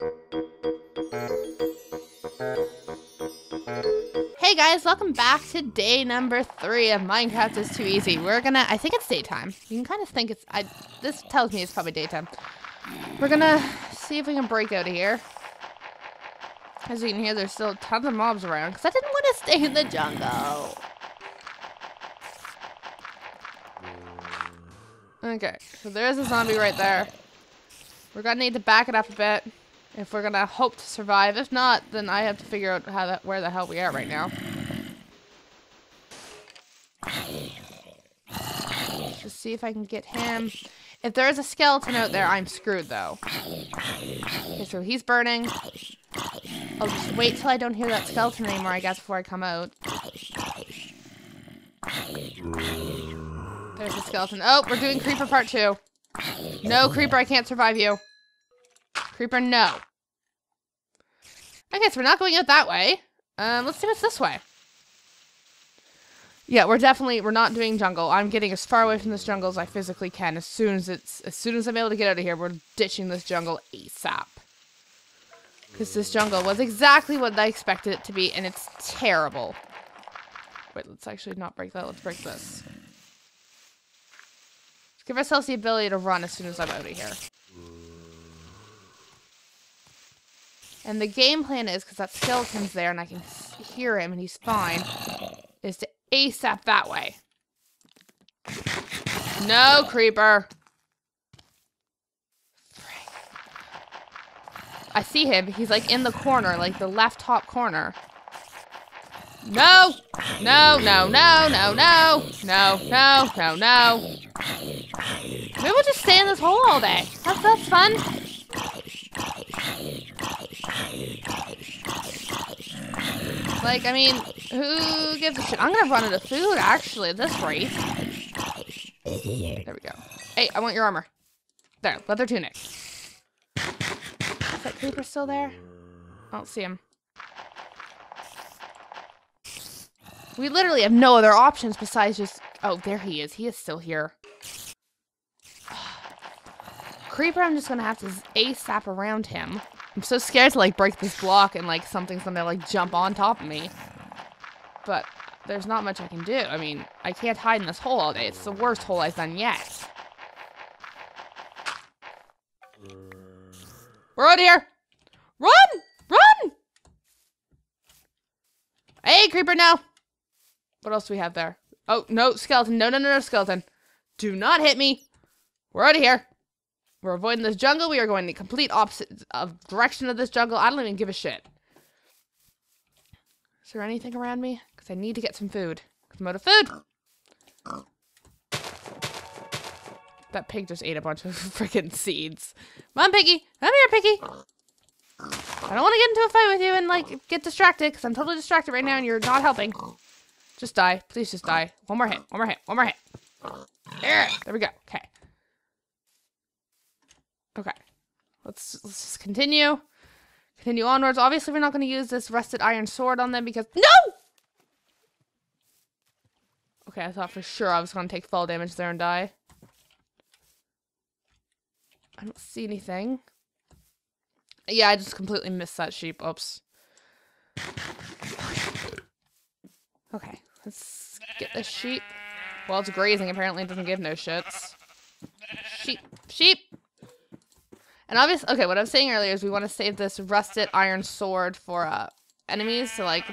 Hey guys, welcome back to day number three of Minecraft is Too Easy. We're gonna, I think it's daytime. You can kind of think it's, I, this tells me it's probably daytime. We're gonna see if we can break out of here. As you can hear, there's still tons of mobs around because I didn't want to stay in the jungle. Okay, so there is a zombie right there. We're gonna need to back it up a bit if we're gonna hope to survive. If not, then I have to figure out how that where the hell we are right now. Just see if I can get him. If there is a skeleton out there, I'm screwed though. Okay, so he's burning. I'll just wait till I don't hear that skeleton anymore, I guess, before I come out. There's a skeleton. Oh, we're doing creeper part two. No, creeper, I can't survive you. Creeper, no. Okay, so we're not going out that way. Um, let's see what's this way. Yeah, we're definitely we're not doing jungle. I'm getting as far away from this jungle as I physically can. As soon as it's as soon as I'm able to get out of here, we're ditching this jungle ASAP. Because this jungle was exactly what I expected it to be, and it's terrible. Wait, let's actually not break that. Let's break this. Let's give ourselves the ability to run as soon as I'm out of here. And the game plan is, because that skeleton's there and I can hear him and he's fine, is to ASAP that way. No, creeper. I see him. He's like in the corner, like the left top corner. No! No, no, no, no, no! No, no, no, no. Maybe we'll just stay in this hole all day. That's, that's fun. Like, I mean, who gives a shit? I'm gonna run out of food, actually, at this rate. There we go. Hey, I want your armor. There, leather tunic. Is that creeper still there? I don't see him. We literally have no other options besides just... Oh, there he is. He is still here. Creeper, I'm just gonna have to ASAP around him. I'm so scared to like break this block and like something's gonna like jump on top of me. But there's not much I can do. I mean, I can't hide in this hole all day. It's the worst hole I've done yet. We're out here! Run! Run! Hey, creeper, now! What else do we have there? Oh, no, skeleton. No, no, no, no, skeleton. Do not hit me. We're out of here. We're avoiding this jungle. We are going the complete opposite of direction of this jungle. I don't even give a shit. Is there anything around me? Because I need to get some food. I'm out of food. That pig just ate a bunch of freaking seeds. Come on, piggy. Come here, piggy. I don't want to get into a fight with you and, like, get distracted. Because I'm totally distracted right now and you're not helping. Just die. Please just die. One more hit. One more hit. One more hit. There. There we go. Okay. Okay. Let's let's just continue. Continue onwards. Obviously, we're not going to use this rusted iron sword on them because... No! Okay, I thought for sure I was going to take fall damage there and die. I don't see anything. Yeah, I just completely missed that sheep. Oops. Okay, let's get this sheep. Well, it's grazing. Apparently, it doesn't give no shits. Sheep. Sheep! And obviously, okay, what I was saying earlier is we want to save this rusted iron sword for uh, enemies. So, like,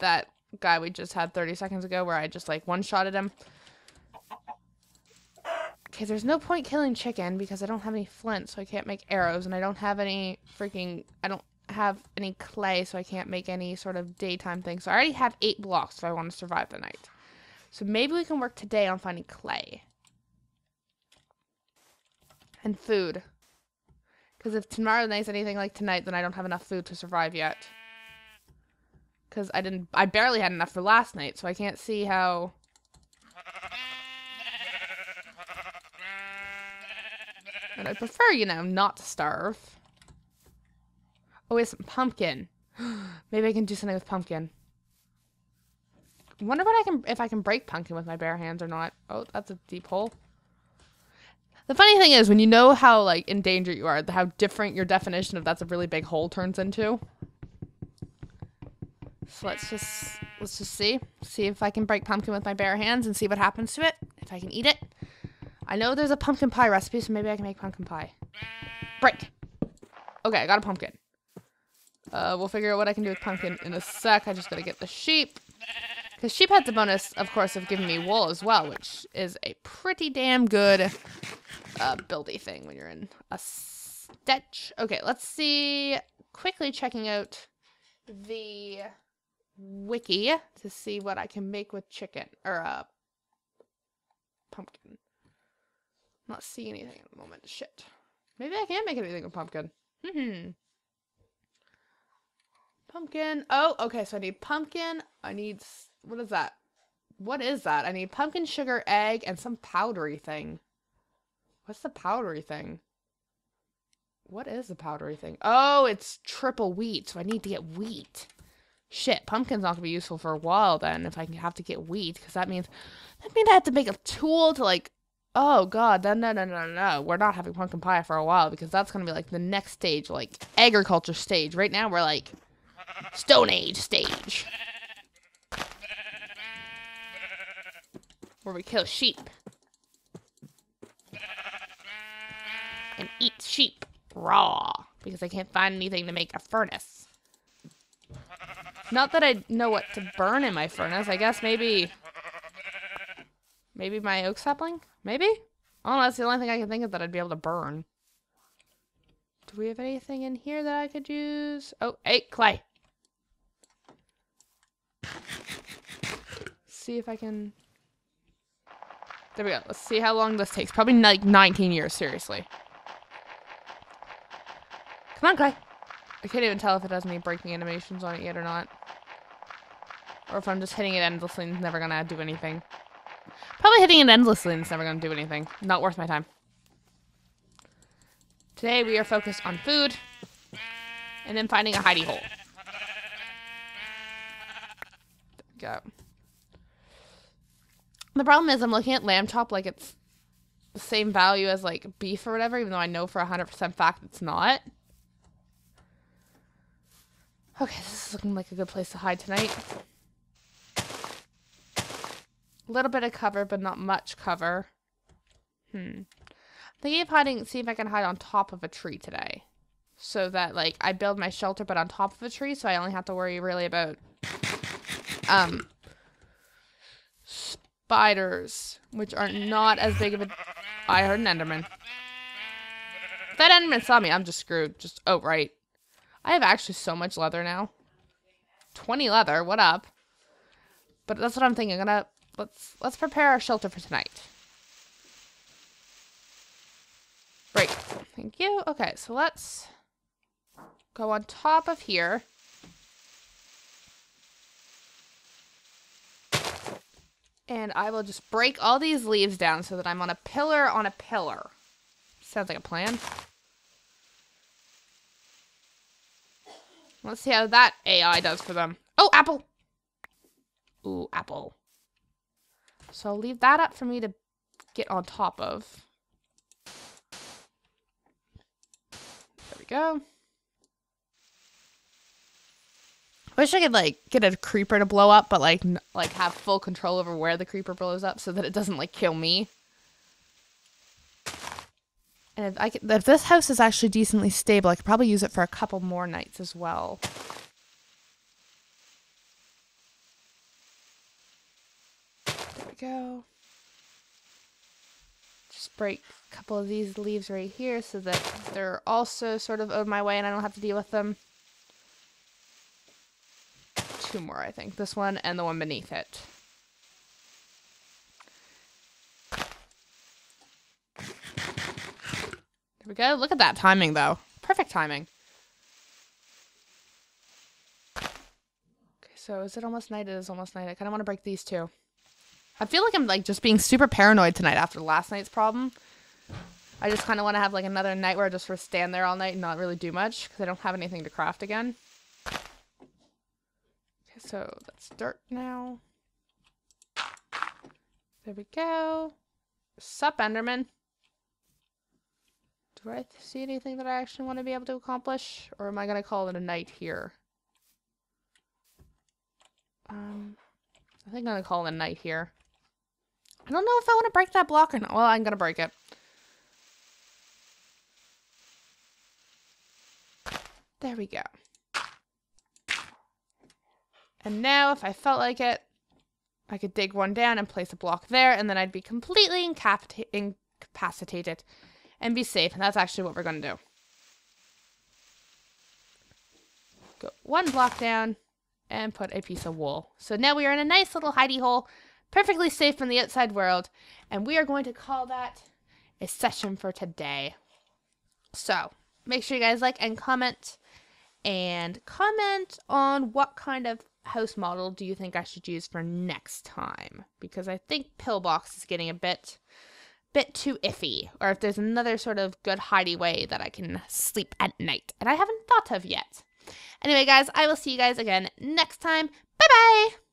that guy we just had 30 seconds ago where I just, like, one-shotted him. Okay, there's no point killing chicken because I don't have any flint, so I can't make arrows. And I don't have any freaking... I don't have any clay, so I can't make any sort of daytime thing. So I already have eight blocks if I want to survive the night. So maybe we can work today on finding clay. And food. Because if tomorrow night's anything like tonight, then I don't have enough food to survive yet. Because I didn't, I barely had enough for last night, so I can't see how... And I prefer, you know, not to starve. Oh, it's pumpkin. Maybe I can do something with pumpkin. Wonder what I can, if I can break pumpkin with my bare hands or not. Oh, that's a deep hole. The funny thing is, when you know how like in danger you are, how different your definition of that's a really big hole turns into. So let's just let's just see see if I can break pumpkin with my bare hands and see what happens to it. If I can eat it. I know there's a pumpkin pie recipe, so maybe I can make pumpkin pie. Break. Okay, I got a pumpkin. Uh, we'll figure out what I can do with pumpkin in a sec. I just gotta get the sheep. Because sheep had the bonus, of course, of giving me wool as well, which is a pretty damn good uh, buildy thing when you're in a stitch. Okay, let's see. Quickly checking out the wiki to see what I can make with chicken or uh, pumpkin. Not seeing anything at the moment. Shit. Maybe I can make anything with pumpkin. Hmm. Pumpkin. Oh, okay. So I need pumpkin. I need what is that? What is that? I need pumpkin sugar, egg, and some powdery thing. What's the powdery thing? What is the powdery thing? Oh, it's triple wheat, so I need to get wheat. Shit, pumpkin's not gonna be useful for a while then if I have to get wheat, because that means that means I have to make a tool to like oh god, no no no no no. We're not having pumpkin pie for a while because that's gonna be like the next stage, like agriculture stage. Right now we're like Stone Age stage. where we kill sheep. And eat sheep raw because I can't find anything to make a furnace. Not that I know what to burn in my furnace. I guess maybe... Maybe my oak sapling? Maybe? Oh, that's the only thing I can think of that I'd be able to burn. Do we have anything in here that I could use? Oh, hey, clay. See if I can there we go. Let's see how long this takes. Probably like 19 years, seriously. Come on, Clay. I can't even tell if it has any breaking animations on it yet or not. Or if I'm just hitting it endlessly and it's never gonna do anything. Probably hitting it endlessly and it's never gonna do anything. Not worth my time. Today we are focused on food. And then finding a hidey hole. Go. The problem is I'm looking at lamb chop like it's the same value as like beef or whatever, even though I know for 100% fact it's not. Okay, this is looking like a good place to hide tonight. A little bit of cover, but not much cover. Hmm. I'm thinking of hiding, see if I can hide on top of a tree today. So that, like, I build my shelter, but on top of a tree, so I only have to worry really about, um, spiders, which are not as big of a... I heard an Enderman. If that Enderman saw me, I'm just screwed. Just, oh, right. I have actually so much leather now. 20 leather, what up? But that's what I'm thinking. I'm gonna, let's, let's prepare our shelter for tonight. Great. Thank you. Okay, so let's go on top of here. And I will just break all these leaves down so that I'm on a pillar on a pillar. Sounds like a plan. Let's see how that AI does for them. Oh, apple! Ooh, apple. So I'll leave that up for me to get on top of. There we go. Wish I could like get a creeper to blow up, but like like have full control over where the creeper blows up so that it doesn't like kill me. And if I could, if this house is actually decently stable, I could probably use it for a couple more nights as well. There we go. Just break a couple of these leaves right here so that they're also sort of of my way and I don't have to deal with them two more, I think. This one and the one beneath it. We go. Look at that timing, though. Perfect timing. Okay, so is it almost night? It is almost night. I kind of want to break these two. I feel like I'm like just being super paranoid tonight after last night's problem. I just kind of want to have like another night where I just sort of stand there all night and not really do much because I don't have anything to craft again. Okay, so that's dirt now. There we go. Sup, Enderman? Do I see anything that I actually want to be able to accomplish? Or am I going to call it a night here? Um, I think I'm going to call it a night here. I don't know if I want to break that block or not. Well, I'm going to break it. There we go. And now, if I felt like it, I could dig one down and place a block there, and then I'd be completely incapacitated and be safe. And that's actually what we're going to do. Go one block down and put a piece of wool. So now we are in a nice little hidey hole, perfectly safe from the outside world. And we are going to call that a session for today. So make sure you guys like and comment and comment on what kind of house model do you think I should use for next time? Because I think pillbox is getting a bit bit too iffy, or if there's another sort of good hidey way that I can sleep at night, and I haven't thought of yet. Anyway, guys, I will see you guys again next time. Bye bye!